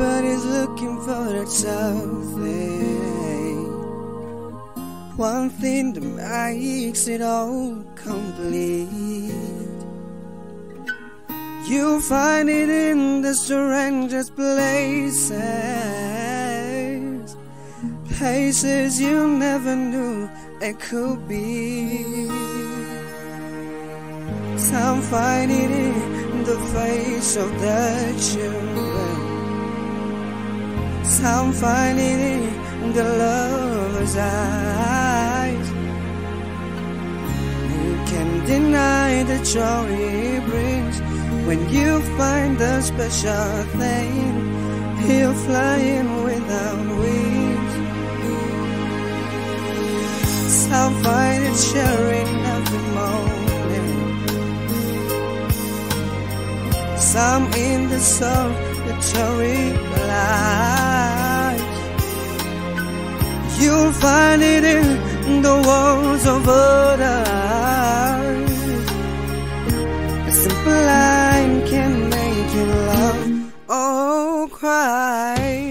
always looking for that something. One thing that makes it all complete. You'll find it in the strangest places, places you never knew it could be. Some find it in the face of the children. Some find it in the lover's eyes. You can deny the joy it brings when you find the special thing. You're flying without wings. Some find it sharing every morning. Some in the solitary light. You'll find it in the walls of others. A simple line can make you love or cry.